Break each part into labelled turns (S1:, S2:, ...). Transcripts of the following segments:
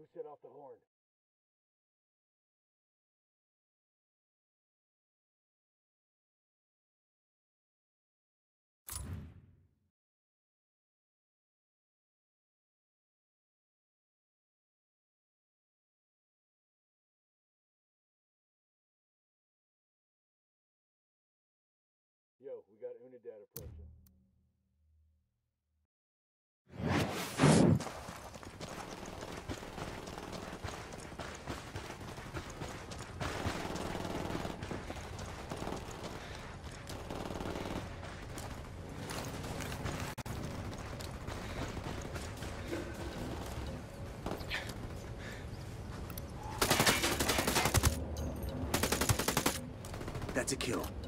S1: Who set off the horn? Yo, we got Unidad approaching.
S2: That's a kill.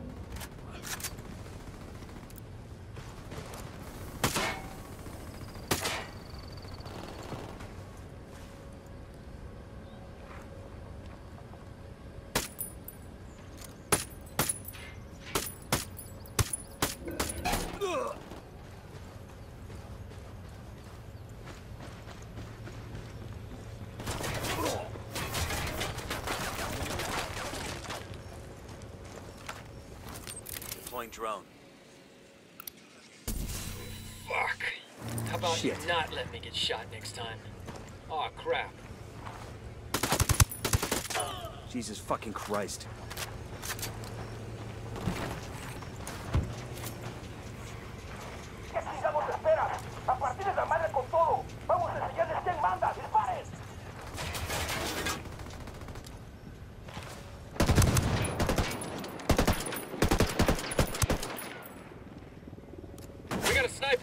S2: Deploying drone.
S3: Fuck. How about
S2: Shit.
S3: you not let me get shot next time? Aw, crap.
S2: Jesus fucking Christ.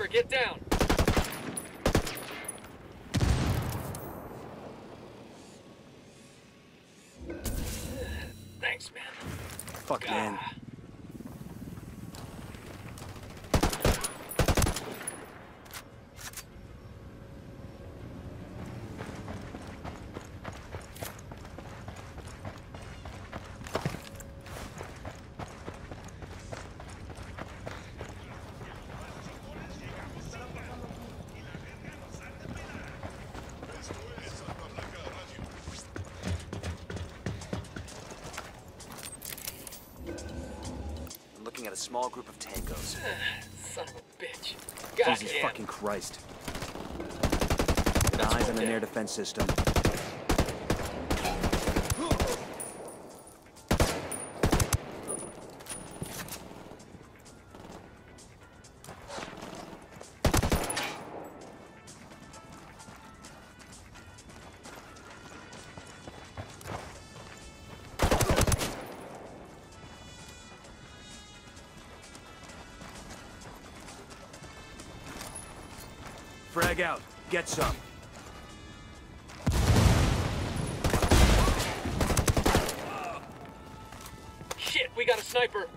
S3: Get down! Thanks, man.
S2: Fuck, man.
S3: Ah.
S2: Small group of tangos.
S3: Son of a bitch.
S2: Jesus
S3: Goddamn.
S2: fucking Christ.
S3: That's
S2: eyes on an air defense system. Frag out. Get some.
S3: Shit, we got a sniper.